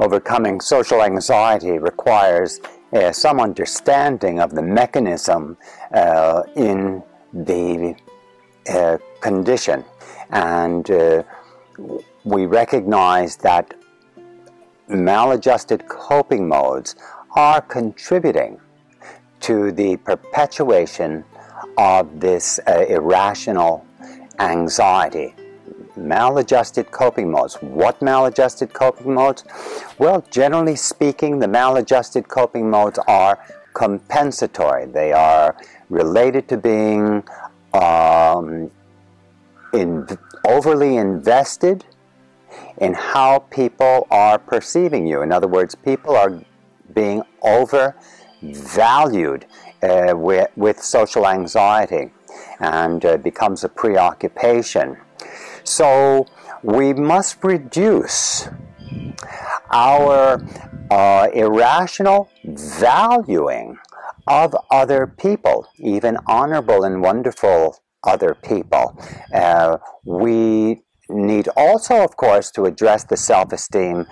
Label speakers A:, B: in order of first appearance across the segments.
A: overcoming social anxiety requires uh, some understanding of the mechanism uh, in the uh, condition. And uh, we recognize that maladjusted coping modes are contributing to the perpetuation of this uh, irrational anxiety maladjusted coping modes. What maladjusted coping modes? Well, generally speaking, the maladjusted coping modes are compensatory. They are related to being um, in, overly invested in how people are perceiving you. In other words, people are being overvalued uh, with, with social anxiety and uh, becomes a preoccupation. So we must reduce our uh, irrational valuing of other people, even honorable and wonderful other people. Uh, we need also, of course, to address the self esteem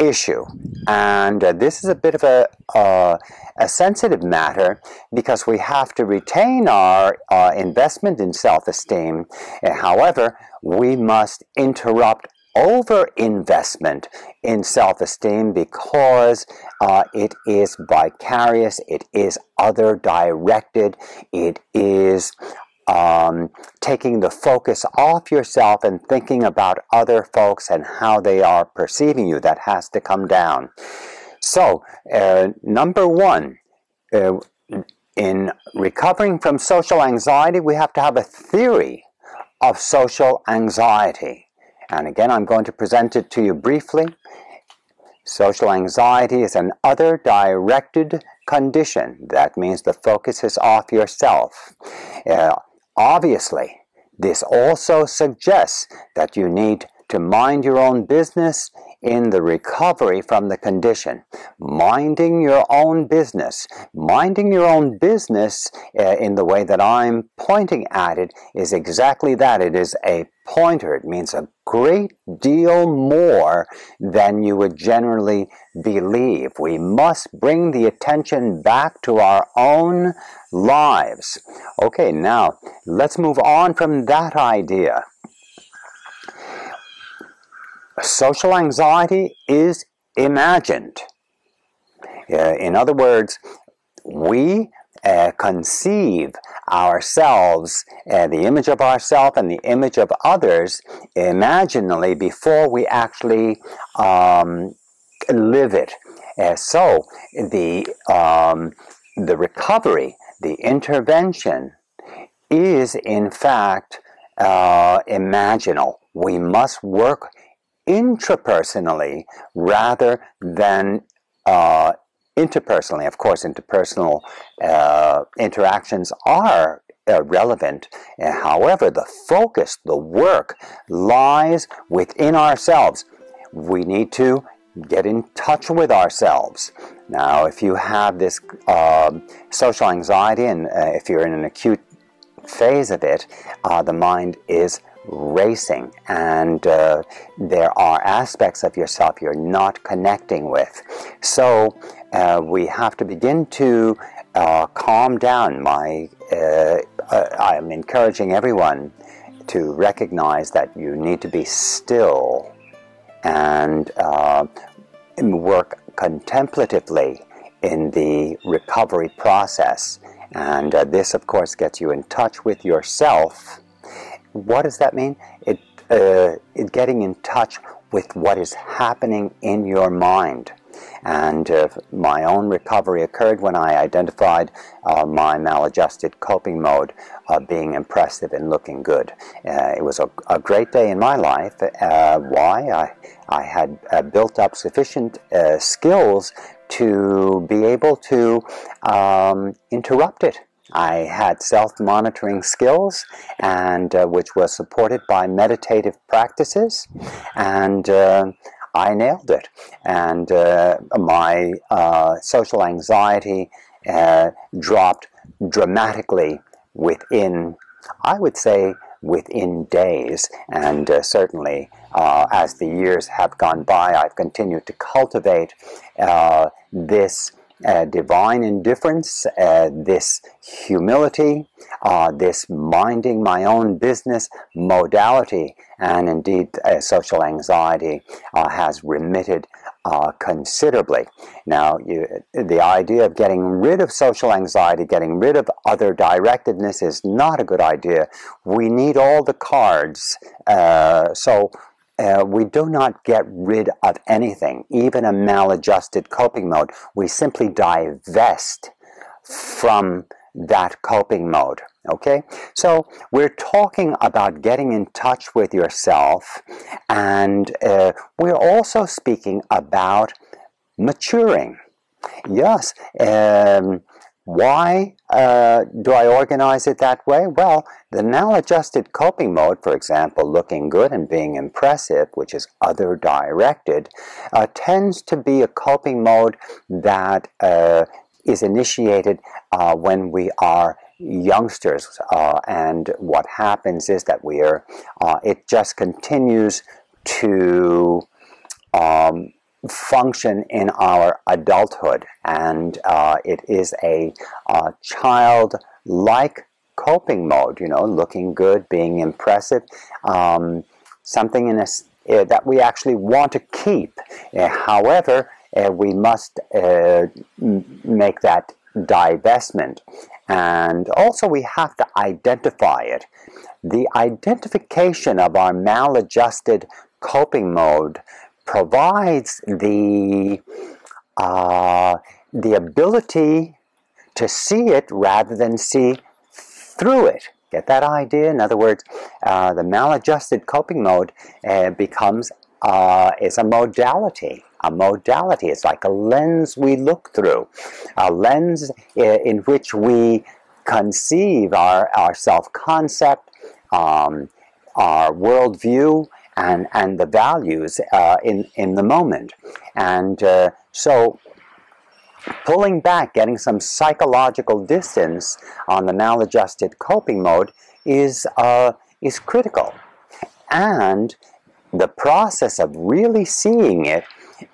A: issue. And uh, this is a bit of a, uh, a sensitive matter because we have to retain our uh, investment in self esteem. However, we must interrupt over investment in self esteem because uh, it is vicarious, it is other directed, it is um, taking the focus off yourself and thinking about other folks and how they are perceiving you. That has to come down. So, uh, number one, uh, in recovering from social anxiety, we have to have a theory of social anxiety. And again, I'm going to present it to you briefly. Social anxiety is an other directed condition. That means the focus is off yourself. Uh, obviously, this also suggests that you need to mind your own business in the recovery from the condition. Minding your own business. Minding your own business uh, in the way that I'm pointing at it is exactly that. It is a pointer. It means a great deal more than you would generally believe. We must bring the attention back to our own lives. Okay, now let's move on from that idea social anxiety is imagined. Uh, in other words, we uh, conceive ourselves, uh, the image of ourselves and the image of others, imaginally before we actually um, live it. Uh, so the um, the recovery, the intervention, is in fact uh, imaginal. We must work intrapersonally rather than uh, interpersonally. Of course, interpersonal uh, interactions are uh, relevant. however, the focus, the work lies within ourselves. We need to get in touch with ourselves. Now, if you have this uh, social anxiety and uh, if you're in an acute phase of it, uh, the mind is racing and uh, there are aspects of yourself you're not connecting with. So uh, we have to begin to uh, calm down. My, uh, uh, I'm encouraging everyone to recognize that you need to be still and uh, work contemplatively in the recovery process. And this, of course, gets you in touch with yourself what does that mean? It, uh, it getting in touch with what is happening in your mind. And uh, my own recovery occurred when I identified uh, my maladjusted coping mode uh, being impressive and looking good. Uh, it was a, a, great day in my life. Uh, why? I, I had uh, built up sufficient skills to be able to um, interrupt it I had self-monitoring skills, and uh, which was supported by meditative practices, and uh, I nailed it. And uh, my uh, social anxiety uh, dropped dramatically within, I would say, within days. And uh, certainly, uh, as the years have gone by, I've continued to cultivate uh, this uh, divine indifference, uh, this humility, uh, this minding my own business modality, and indeed uh, social anxiety uh, has remitted uh, considerably. Now, you, the idea of getting rid of social anxiety, getting rid of other directedness is not a good idea. We need all the cards. so, uh, we do not get rid of anything, even a maladjusted coping mode. We simply divest from that coping mode. Okay? So we're talking about getting in touch with yourself, and uh, we're also speaking about maturing. Yes, um, why uh, do I organize it that way? Well, the maladjusted coping mode, for example, looking good and being impressive, which is other directed, uh, tends to be a coping mode that uh, is initiated uh, when we are youngsters. Uh, and what happens is that we are, uh, it just continues to um, function in our adulthood, and uh, it is a uh, child-like coping mode. You know, looking good, being impressive, um, something in us uh, that we actually want to keep. Uh, however, uh, we must make that divestment. And also, we have to identify it. The identification of our maladjusted coping mode provides the uh, the ability to see it rather than see through it. Get that idea? In other words, uh, the maladjusted coping mode uh, becomes uh, is a modality. A modality. It's like a lens we look through, a lens in which we conceive our, our self-concept, um, our worldview, and, and the values uh, in, in the moment. And uh, so pulling back, getting some psychological distance on the maladjusted coping mode is, uh, is critical. And the process of really seeing it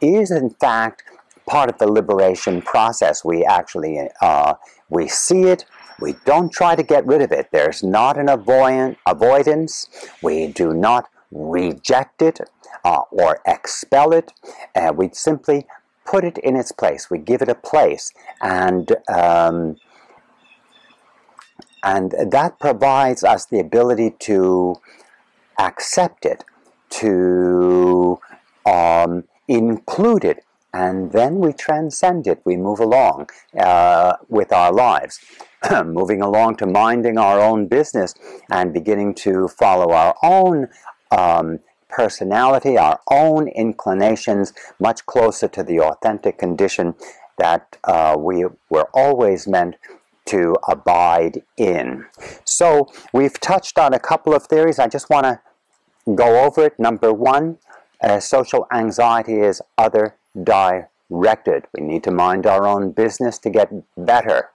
A: is in fact part of the liberation process. We actually, uh, we see it, we don't try to get rid of it. There's not an avoid avoidance. We do not reject it uh, or expel it. Uh, we simply put it in its place. We give it a place, and um, and that provides us the ability to accept it, to um, include it, and then we transcend it. We move along uh, with our lives. moving along to minding our own business and beginning to follow our own um, personality, our own inclinations, much closer to the authentic condition that uh, we were always meant to abide in. So we've touched on a couple of theories. I just want to go over it. Number one, uh, social anxiety is other directed. We need to mind our own business to get better.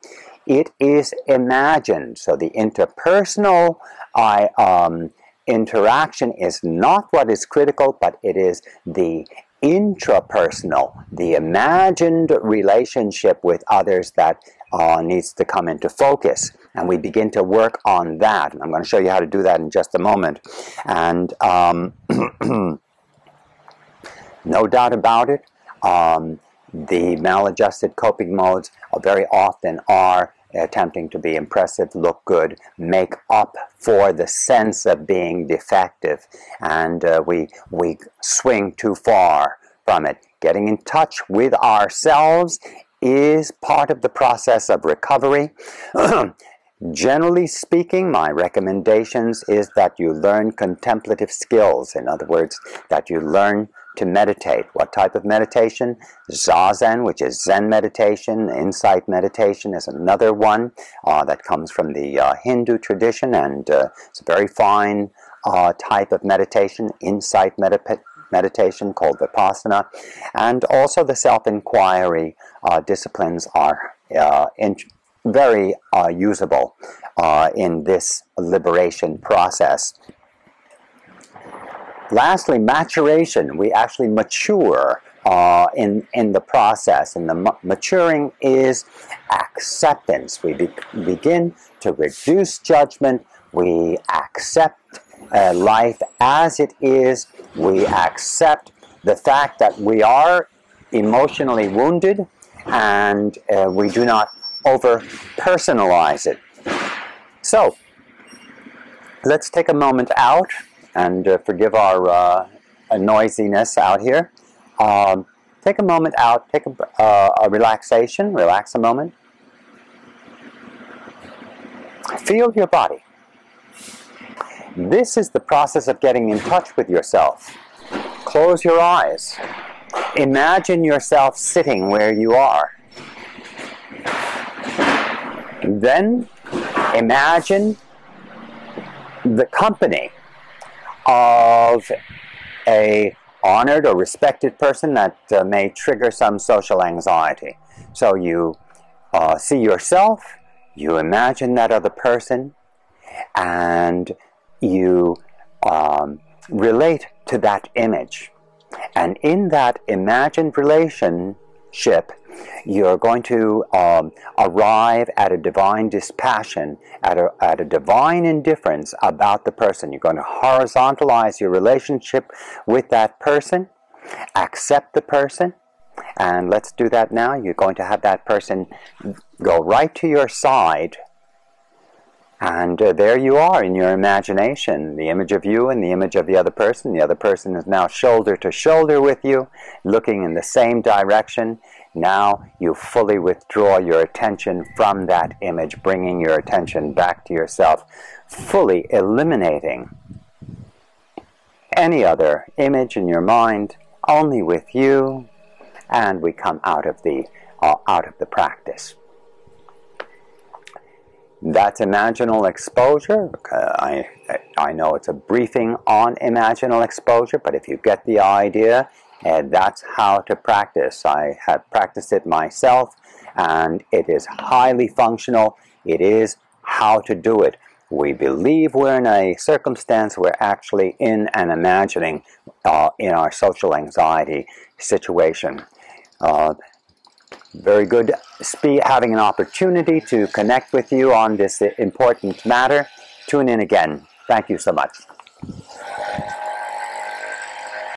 A: It is imagined. So the interpersonal I, um, interaction is not what is critical, but it is the intrapersonal, the imagined relationship with others that uh, needs to come into focus. And we begin to work on that. And I'm going to show you how to do that in just a moment. And um, no doubt about it, um, the maladjusted coping modes very often are attempting to be impressive, look good, make up for the sense of being defective, and uh, we, we swing too far from it. Getting in touch with ourselves is part of the process of recovery. Generally speaking, my recommendations is that you learn contemplative skills. In other words, that you learn to meditate. What type of meditation? Zazen, which is Zen meditation. Insight meditation is another one uh, that comes from the uh, Hindu tradition, and uh, it's a very fine uh, type of meditation, insight meditation called Vipassana. And also the self-inquiry uh, disciplines are uh, in very usable in this liberation process. Lastly, maturation. We actually mature uh, in, in the process, and the maturing is acceptance. We be begin to reduce judgment. We accept uh, life as it is. We accept the fact that we are emotionally wounded and uh, we do not over personalize it. So, let's take a moment out and uh, forgive our uh, noisiness out here. Um, take a moment out, take a, uh, a relaxation, relax a moment. Feel your body. This is the process of getting in touch with yourself. Close your eyes. Imagine yourself sitting where you are. Then imagine the company of a honored or respected person that uh, may trigger some social anxiety. So you uh, see yourself, you imagine that other person, and you um, relate to that image. And in that imagined relationship, you're going to um, arrive at a divine dispassion, at a, at a divine indifference about the person. You're going to horizontalize your relationship with that person, accept the person, and let's do that now. You're going to have that person go right to your side and uh, there you are in your imagination, the image of you and the image of the other person. The other person is now shoulder to shoulder with you, looking in the same direction. Now you fully withdraw your attention from that image, bringing your attention back to yourself, fully eliminating any other image in your mind, only with you, and we come out of the, uh, out of the practice. That's imaginal exposure. I, I know it's a briefing on imaginal exposure, but if you get the idea, uh, that's how to practice. I have practiced it myself, and it is highly functional. It is how to do it. We believe we're in a circumstance, we're actually in an imagining uh, in our social anxiety situation. Uh, very good having an opportunity to connect with you on this important matter. Tune in again. Thank you so much.